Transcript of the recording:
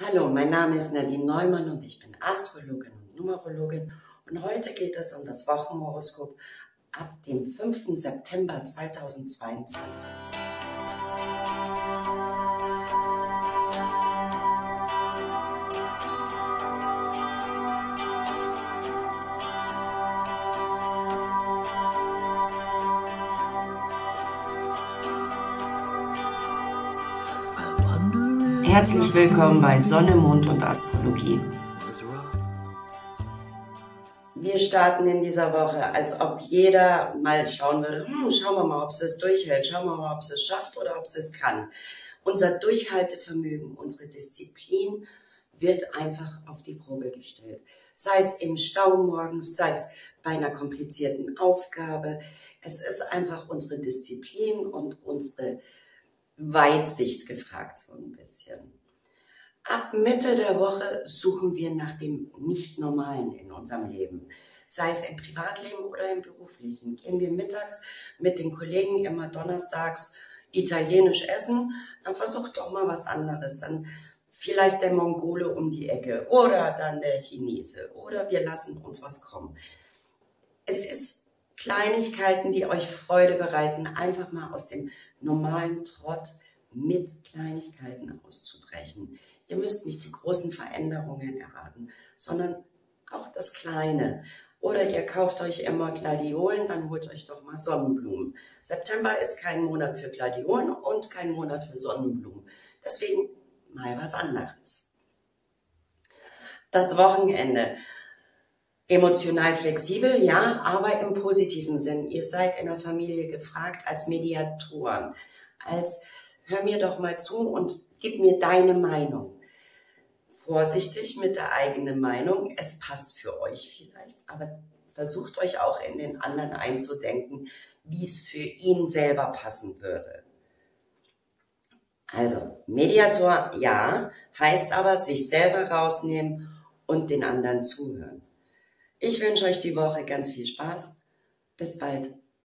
Hallo, mein Name ist Nadine Neumann und ich bin Astrologin und Numerologin und heute geht es um das Wochenhoroskop ab dem 5. September 2022. Herzlich willkommen bei Sonne, Mond und Astrologie. Wir starten in dieser Woche, als ob jeder mal schauen würde, hm, schauen wir mal, ob es es durchhält, schauen wir mal, ob es es schafft oder ob es es kann. Unser Durchhaltevermögen, unsere Disziplin wird einfach auf die Probe gestellt. Sei es im Stau morgens, sei es bei einer komplizierten Aufgabe. Es ist einfach unsere Disziplin und unsere Weitsicht gefragt, so ein bisschen. Ab Mitte der Woche suchen wir nach dem Nicht-Normalen in unserem Leben. Sei es im Privatleben oder im beruflichen. Gehen wir mittags mit den Kollegen immer donnerstags italienisch essen, dann versucht doch mal was anderes. Dann vielleicht der Mongole um die Ecke oder dann der Chinese oder wir lassen uns was kommen. Es ist Kleinigkeiten, die euch Freude bereiten, einfach mal aus dem normalen Trott mit Kleinigkeiten auszubrechen. Ihr müsst nicht die großen Veränderungen erwarten, sondern auch das Kleine. Oder ihr kauft euch immer Gladiolen, dann holt euch doch mal Sonnenblumen. September ist kein Monat für Gladiolen und kein Monat für Sonnenblumen. Deswegen mal was anderes. Das Wochenende. Emotional flexibel, ja, aber im positiven Sinn. Ihr seid in der Familie gefragt als Mediatoren, als hör mir doch mal zu und gib mir deine Meinung. Vorsichtig mit der eigenen Meinung. Es passt für euch vielleicht, aber versucht euch auch in den anderen einzudenken, wie es für ihn selber passen würde. Also, Mediator, ja, heißt aber sich selber rausnehmen und den anderen zuhören. Ich wünsche euch die Woche ganz viel Spaß. Bis bald.